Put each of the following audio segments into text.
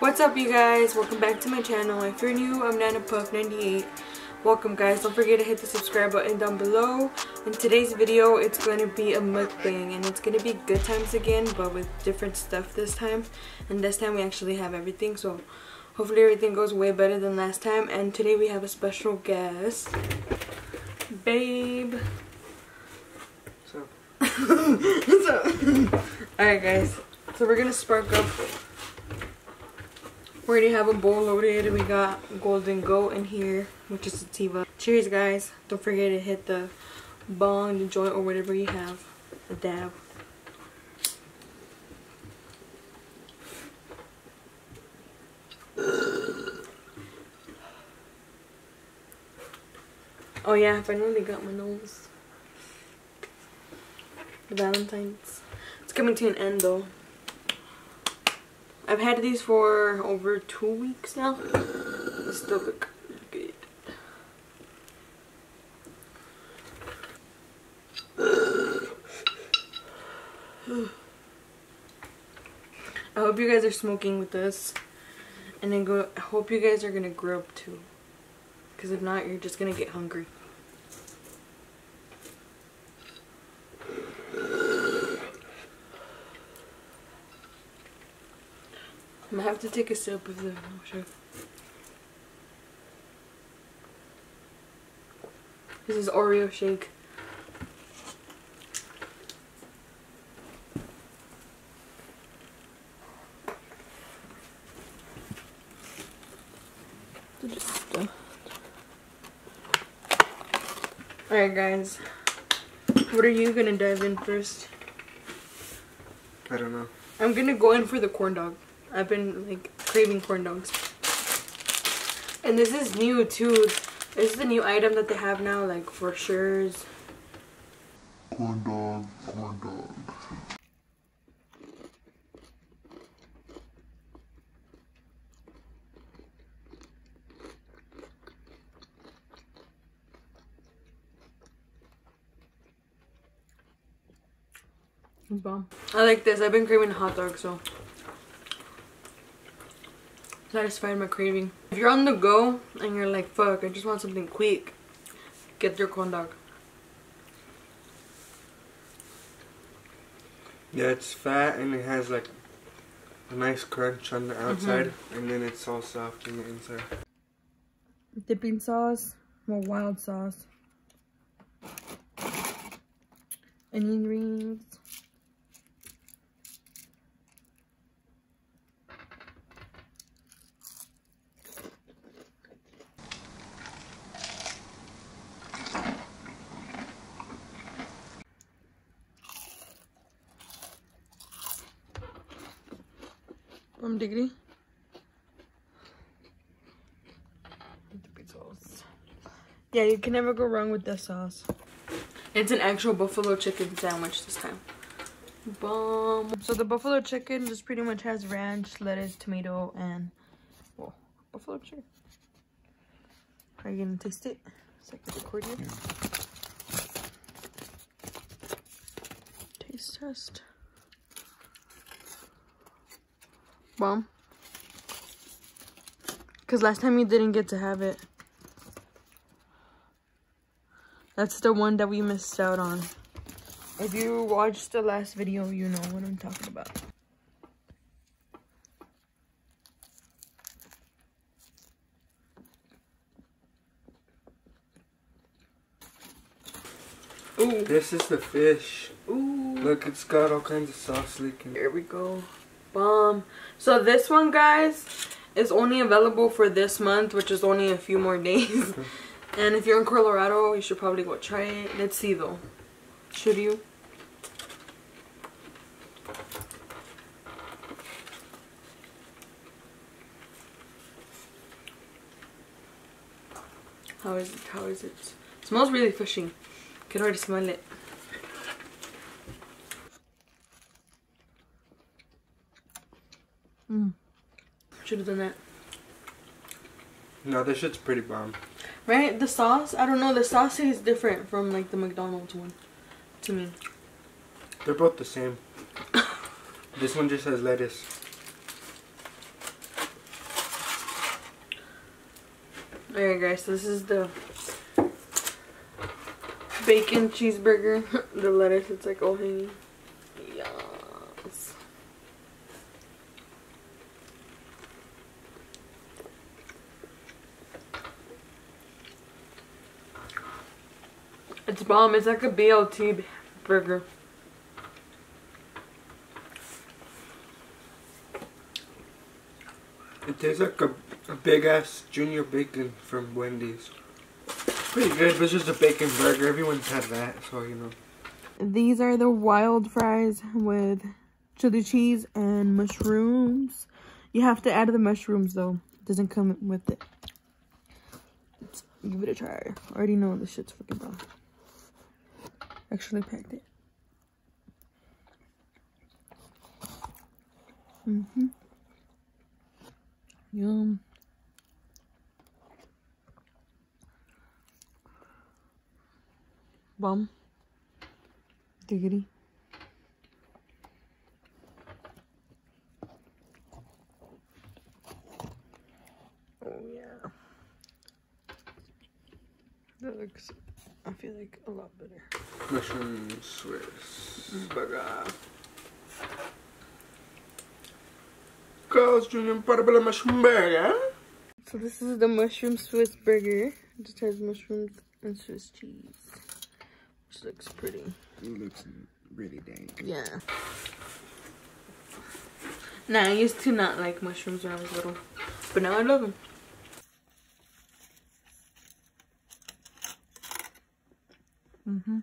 What's up you guys? Welcome back to my channel. If you're new, I'm Nana Puff 98. Welcome guys. Don't forget to hit the subscribe button down below. In today's video, it's going to be a mukbang and it's going to be good times again but with different stuff this time. And this time we actually have everything so hopefully everything goes way better than last time. And today we have a special guest. Babe. So. What's up? Alright guys, so we're gonna spark up. We already have a bowl loaded. We got Golden Goat in here, which is sativa. Cheers guys. Don't forget to hit the bong, the joint, or whatever you have. A dab. Oh yeah, I finally got my nose. The Valentine's. It's coming to an end though. I've had these for over two weeks now. They still look good. I hope you guys are smoking with this. And then go I hope you guys are gonna grow up too. Because if not, you're just gonna get hungry. I'm gonna have to take a sip of the milkshake. This is Oreo shake. Alright guys, what are you gonna dive in first? I don't know. I'm gonna go in for the corn dog. I've been like craving corn dogs. And this is new too. This is the new item that they have now, like for sure. Corn dog, corn dog. Bomb. I like this. I've been craving hot dogs, so satisfied my craving. If you're on the go and you're like, fuck, I just want something quick, get your corn dog. Yeah, it's fat and it has like a nice crunch on the outside mm -hmm. and then it's all soft in the inside. Dipping sauce, more wild sauce, onion rings. From degree. Yeah, you can never go wrong with this sauce. It's an actual buffalo chicken sandwich this time. Bomb. So the buffalo chicken just pretty much has ranch, lettuce, tomato, and well, buffalo chicken. Are you gonna taste it? So I can record you. Taste test. Bomb. Because last time you didn't get to have it. That's the one that we missed out on. If you watched the last video, you know what I'm talking about. Ooh. This is the fish. Ooh. Look, it's got all kinds of sauce leaking. Here we go bomb. So this one guys is only available for this month which is only a few more days. And if you're in colorado you should probably go try it. Let's see though. Should you? How is it? How is it, it smells really fishy. Can already smell it should have done that. No, this shit's pretty bomb. Right? The sauce, I don't know, the sauce is different from like the McDonald's one to me. They're both the same. this one just has lettuce. Alright guys, so this is the bacon cheeseburger. the lettuce, it's like all hanging. It's bomb. It's like a BLT burger. It tastes like a, a big ass junior bacon from Wendy's. Pretty good, but it's just a bacon burger. Everyone's had that, so you know. These are the wild fries with chili cheese and mushrooms. You have to add the mushrooms though. It doesn't come with it. Let's give it a try. I already know this shit's freaking bomb. Actually packed it. Mm-hmm. Yum. Bomb. Diggity. Oh yeah. That looks, I feel like a lot better. Mushroom Swiss burger. Carl's Jr. Mushroom Burger. So this is the mushroom Swiss burger. It just has mushrooms and Swiss cheese. Which looks pretty. It looks really dank. Yeah. Nah, I used to not like mushrooms when I was little. But now I love them. Mm-hmm.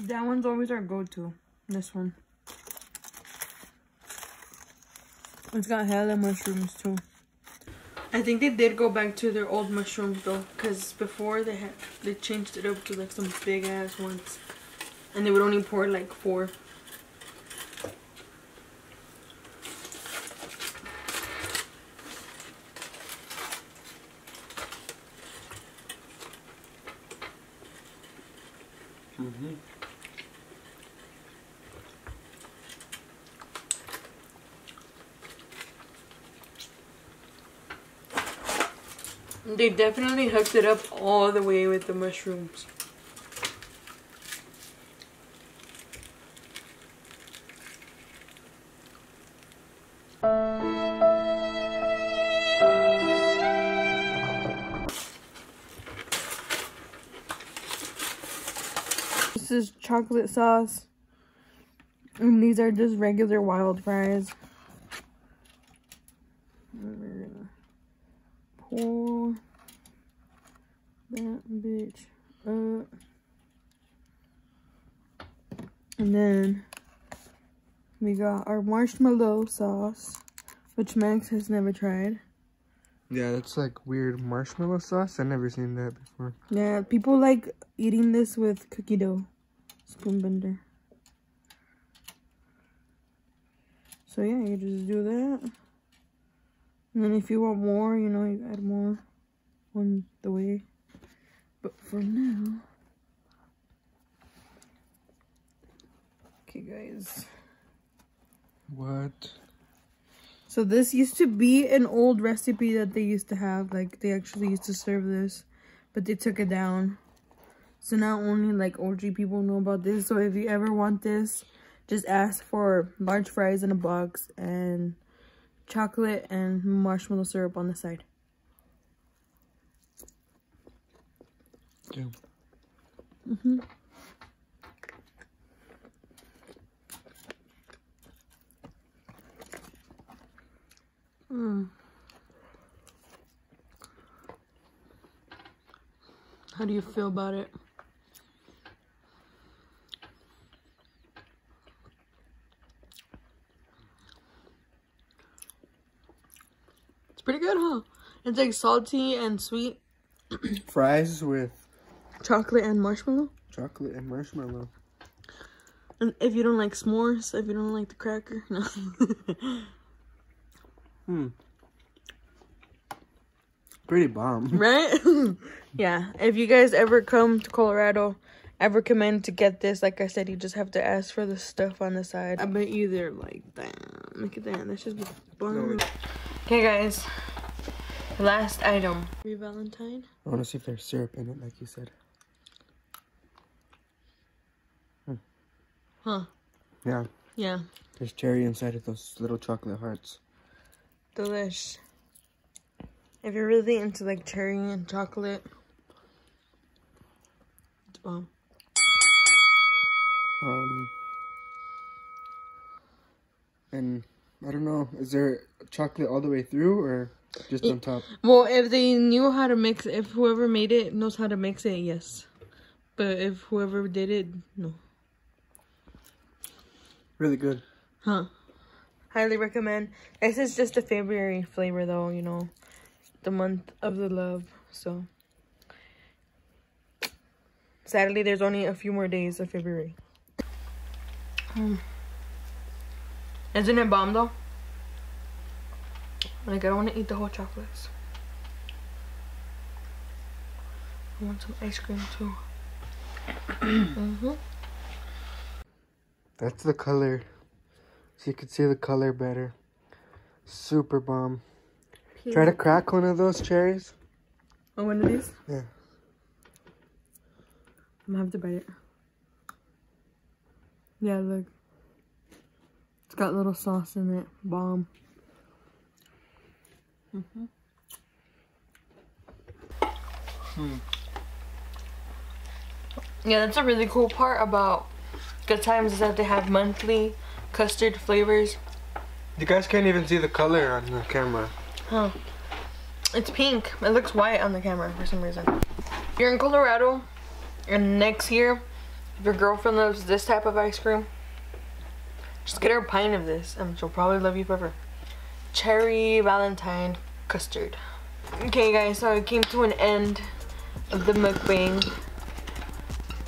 That one's always our go-to. This one. It's got hella mushrooms too. I think they did go back to their old mushrooms though, because before they had they changed it up to like some big ass ones, and they would only pour like four. Mm-hmm. They definitely hooked it up all the way with the mushrooms. Is chocolate sauce. And these are just regular wild fries. We're gonna pour that bitch up. And then we got our marshmallow sauce, which Max has never tried. Yeah, that's like weird marshmallow sauce. I've never seen that before. Yeah, people like eating this with cookie dough, spoon bender. So yeah, you just do that. And then if you want more, you know, you add more on the way. But for now... Okay, guys. What? So this used to be an old recipe that they used to have. Like, they actually used to serve this. But they took it down. So now only, like, OG people know about this. So if you ever want this, just ask for large fries in a box and chocolate and marshmallow syrup on the side. Yeah. Mm-hmm. Mm. How do you feel about it? It's pretty good, huh? It's like salty and sweet. Fries with Chocolate and marshmallow. chocolate and marshmallow. And if you don't like s'mores, if you don't like the cracker, no. Hmm. Pretty bomb. right? yeah. If you guys ever come to Colorado, I recommend to get this. Like I said, you just have to ask for the stuff on the side. I bet you they're like, damn, look at that. That's just bomb. Okay, guys. Last item. Happy Valentine. I want to see if there's syrup in it, like you said. Hmm. Huh. Yeah. Yeah. There's cherry inside of those little chocolate hearts. Delish. If you're really into like cherry and chocolate, it's bomb. Um, and I don't know, is there chocolate all the way through or just on top? Well, if they knew how to mix, if whoever made it knows how to mix it, yes. But if whoever did it, no. Really good. Huh. Highly recommend. This is just a February flavor though, you know. The month of the love, so. Sadly, there's only a few more days of February. Mm. Isn't it bomb though? Like I don't want to eat the whole chocolates. I want some ice cream too. mm -hmm. That's the color. So you can see the color better. Super bomb. Try to crack one of those cherries. Oh, one of these? Yeah. I'm gonna have to bite it. Yeah, look. It's got little sauce in it. Bomb. Mm hmm Hmm. Yeah, that's a really cool part about Good Times is that they have monthly custard flavors. You guys can't even see the color on the camera. Huh. It's pink. It looks white on the camera for some reason. If you're in Colorado, and next year, if your girlfriend loves this type of ice cream, just get her a pint of this and she'll probably love you forever. Cherry Valentine custard. Okay guys, so I came to an end of the mukbang.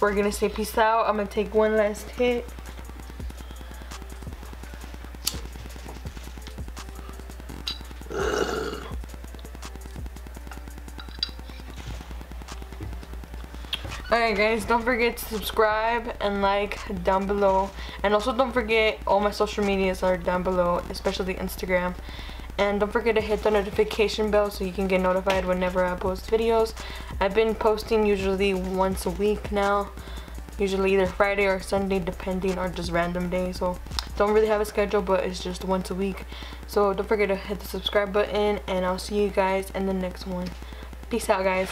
We're gonna say peace out. I'm gonna take one last hit. Alright guys, don't forget to subscribe and like down below. And also don't forget, all my social medias are down below, especially Instagram. And don't forget to hit the notification bell so you can get notified whenever I post videos. I've been posting usually once a week now. Usually either Friday or Sunday depending or just random days. So don't really have a schedule but it's just once a week. So don't forget to hit the subscribe button and I'll see you guys in the next one. Peace out guys.